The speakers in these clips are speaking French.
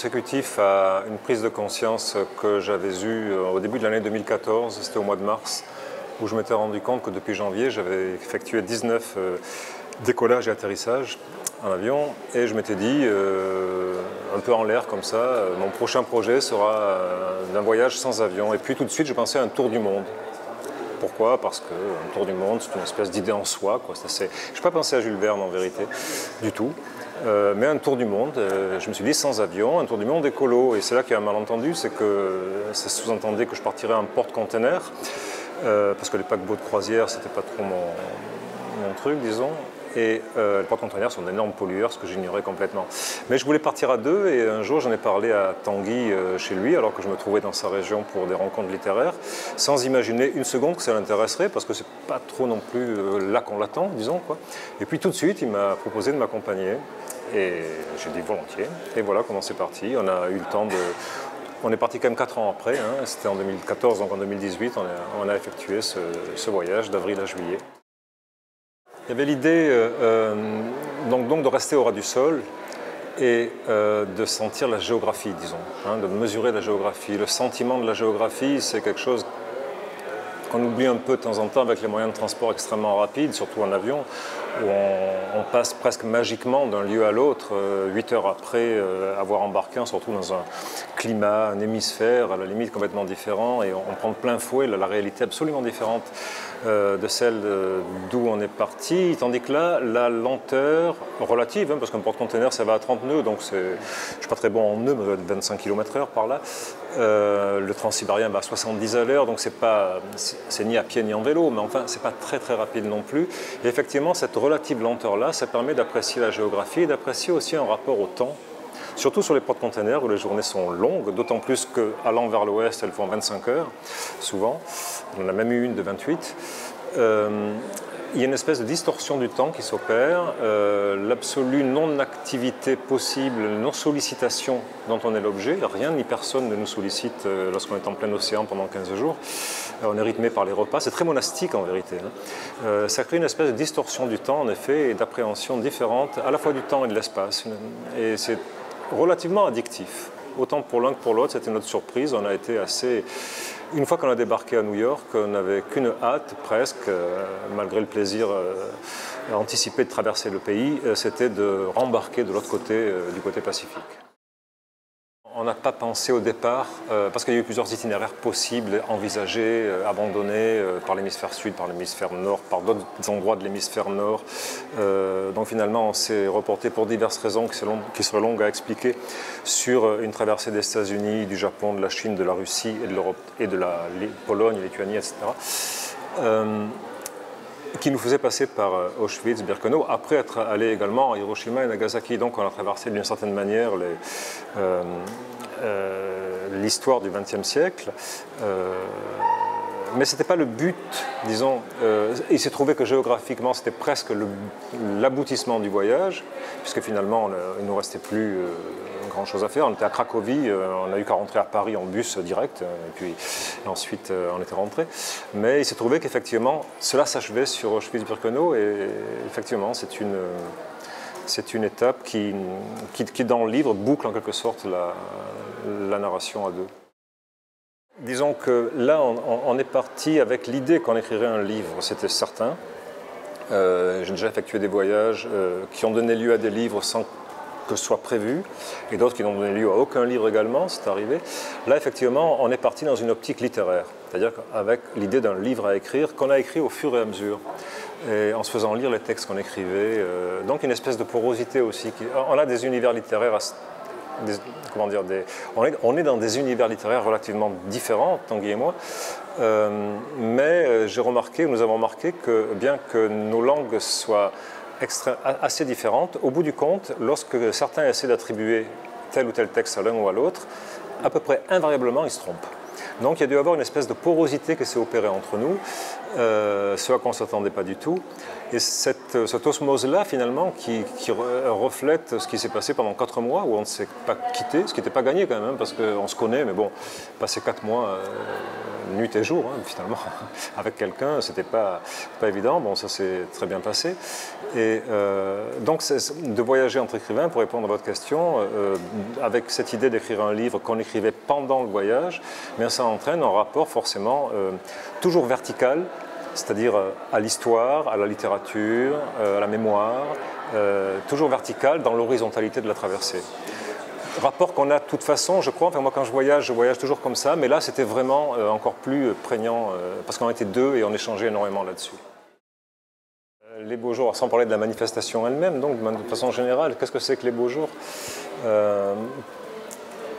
consécutif à une prise de conscience que j'avais eue euh, au début de l'année 2014, c'était au mois de mars, où je m'étais rendu compte que depuis janvier, j'avais effectué 19 euh, décollages et atterrissages en avion, et je m'étais dit, euh, un peu en l'air comme ça, mon prochain projet sera d'un voyage sans avion. Et puis tout de suite, je pensais à un tour du monde. Pourquoi? Parce qu'un tour du monde, c'est une espèce d'idée en soi. Je n'ai pas pensé à Jules Verne en vérité, du tout. Euh, mais un tour du monde, euh, je me suis dit sans avion, un tour du monde écolo. Et c'est là qu'il y a un malentendu, c'est que ça sous-entendait que je partirais en porte-container, euh, parce que les paquebots de croisière, c'était pas trop mon, mon truc, disons. Et les porte-containers sont d'énormes pollueurs, ce que j'ignorais complètement. Mais je voulais partir à deux, et un jour j'en ai parlé à Tanguy chez lui, alors que je me trouvais dans sa région pour des rencontres littéraires, sans imaginer une seconde que ça l'intéresserait, parce que c'est pas trop non plus là qu'on l'attend, disons. Quoi. Et puis tout de suite, il m'a proposé de m'accompagner. Et j'ai dit volontiers. Et voilà comment c'est parti. On a eu le temps de. On est parti quand même 4 ans après, hein. c'était en 2014, donc en 2018, on a, effectué ce, voyage d'avril à juillet. Il y avait l'idée euh, euh, donc, donc, de rester au ras du sol et euh, de sentir la géographie, disons, hein, de mesurer la géographie. Le sentiment de la géographie, c'est quelque chose qu'on oublie un peu de temps en temps avec les moyens de transport extrêmement rapides, surtout en avion, où on, passe presque magiquement d'un lieu à l'autre, euh, huit heures après euh, avoir embarqué, on se retrouve dans un climat, un hémisphère à la limite complètement différent, et on, prend plein fouet la, la réalité absolument différente euh, de celle d'où on est parti, tandis que là, la lenteur relative, hein, parce qu'un porte-container ça va à 30 nœuds, donc je ne suis pas très bon en nœuds, mais 25 km/h par là, le transsibérien va à 70 à l'heure, donc c'est pas ni à pied ni en vélo, mais enfin, c'est pas très très rapide non plus. Et effectivement, cette relative ça permet d'apprécier la géographie et d'apprécier aussi un rapport au temps. Surtout sur les porte-containers où les journées sont longues, d'autant plus qu'allant vers l'ouest, elles font 25 heures, souvent. On en a même eu une de 28 il y a une espèce de distorsion du temps qui s'opère, euh, l'absolue non-activité possible, non-sollicitation dont on est l'objet. Rien ni personne ne nous sollicite euh, lorsqu'on est en plein océan pendant 15 jours. Euh, on est rythmé par les repas. C'est très monastique en vérité. Hein. ça crée une espèce de distorsion du temps en effet et d'appréhension différente à la fois du temps et de l'espace. Et c'est relativement addictif. Autant pour l'un que pour l'autre, c'était notre surprise. On a été assez une fois qu'on a débarqué à New York, on n'avait qu'une hâte presque, euh, malgré le plaisir euh, anticipé de traverser le pays, euh, c'était de rembarquer de l'autre côté, du côté pacifique. On n'a pas pensé au départ, euh, parce qu'il y a eu plusieurs itinéraires possibles, envisagés, euh, abandonnés euh, par l'hémisphère sud, par l'hémisphère nord, par d'autres endroits de l'hémisphère nord. donc finalement, on s'est reporté pour diverses raisons qui, seraient longues à expliquer sur une traversée des États-Unis, du Japon, de la Chine, de la Russie et de l'Europe et de la Pologne, Lituanie, etc qui nous faisait passer par Auschwitz, Birkenau, après être allé également à Hiroshima et Nagasaki. Donc on a traversé d'une certaine manière les, l'histoire du XXe siècle. Euh, mais ce n'était pas le but, disons. Euh, il s'est trouvé que géographiquement, c'était presque l'aboutissement du voyage, puisque finalement, il ne nous restait plus grand chose à faire. On était à Cracovie, on a eu qu'à rentrer à Paris en bus direct, et puis ensuite on était rentré. Mais il s'est trouvé qu'effectivement, cela s'achevait sur Auschwitz-Birkenau, et effectivement, c'est une c'est une étape qui, qui, dans le livre, boucle en quelque sorte la, narration à deux. Disons que là, on, est parti avec l'idée qu'on écrirait un livre, c'était certain. Euh, j'ai déjà effectué des voyages euh, qui ont donné lieu à des livres sans que ce soit prévu, et d'autres qui n'ont donné lieu à aucun livre également, c'est arrivé. Là, effectivement, on est parti dans une optique littéraire, c'est-à-dire avec l'idée d'un livre à écrire qu'on a écrit au fur et à mesure et en se faisant lire les textes qu'on écrivait. Euh, donc une espèce de porosité aussi. on a des univers littéraires, comment dire, des, on, est, on, est, dans des univers littéraires relativement différents, Tanguy et moi. Euh, mais euh, j'ai remarqué, nous avons remarqué que bien que nos langues soient assez différentes, au bout du compte, lorsque certains essaient d'attribuer tel ou tel texte à l'un ou à l'autre, à peu près invariablement ils se trompent. Donc il y a dû y avoir une espèce de porosité qui s'est opérée entre nous. Euh, ce à quoi on ne s'attendait pas du tout. Et cette, cette osmose-là, finalement, qui, reflète ce qui s'est passé pendant quatre mois, où on ne s'est pas quitté, ce qui n'était pas gagné quand même, hein, parce qu'on se connaît, mais bon, passer quatre mois, euh, nuit et jour, hein, finalement, avec quelqu'un, c'était pas, pas évident. Bon, ça s'est très bien passé. Et euh, donc, de voyager entre écrivains, pour répondre à votre question, avec cette idée d'écrire un livre qu'on écrivait pendant le voyage, mais ça entraîne un rapport forcément toujours vertical c'est-à-dire euh, à l'histoire, à la littérature, euh, à la mémoire, euh, toujours vertical dans l'horizontalité de la traversée. Rapport qu'on a de toute façon, je crois, enfin moi quand je voyage, je voyage toujours comme ça, mais là c'était vraiment encore plus prégnant parce qu'on était deux et on échangeait énormément là-dessus. Les beaux jours, sans parler de la manifestation elle-même, donc de façon générale, qu'est-ce que c'est que les beaux jours?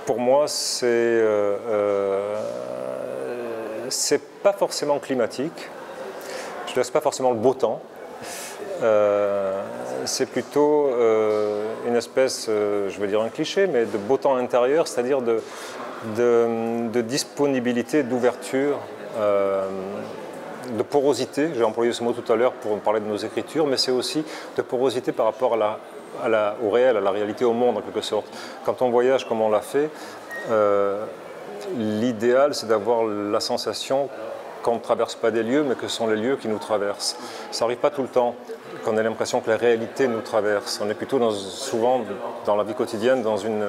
Pour moi, c'est pas forcément climatique. Je ne laisse pas forcément le beau temps. Euh, c'est plutôt euh, une espèce, euh, je vais dire un cliché, mais de beau temps intérieur, c'est-à-dire de, disponibilité, d'ouverture, de porosité. J'ai employé ce mot tout à l'heure pour parler de nos écritures, mais c'est aussi de porosité par rapport au réel, à la réalité, au monde en quelque sorte. Quand on voyage comme on l'a fait, l'idéal c'est d'avoir la sensation qu'on ne traverse pas des lieux, mais que ce sont les lieux qui nous traversent. Ça n'arrive pas tout le temps qu'on ait l'impression que la réalité nous traverse. On est plutôt souvent dans la vie quotidienne dans une,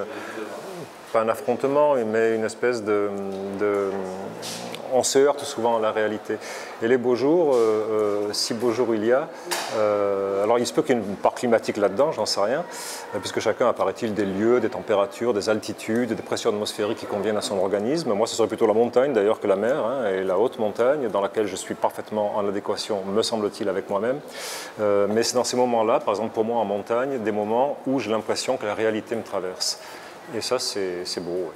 pas un affrontement, mais une espèce de on se heurte souvent à la réalité. Et les beaux jours, euh, euh, si beaux jours il y a, euh, alors il se peut qu'il y ait une part climatique là-dedans, j'en sais rien, puisque chacun apparaît-il des lieux, des températures, des altitudes, des pressions atmosphériques qui conviennent à son organisme. Moi, ce serait plutôt la montagne d'ailleurs que la mer, hein, et la haute montagne, dans laquelle je suis parfaitement en adéquation, me semble-t-il, avec moi-même. mais c'est dans ces moments-là, par exemple pour moi en montagne, des moments où j'ai l'impression que la réalité me traverse. Et ça, c'est beau.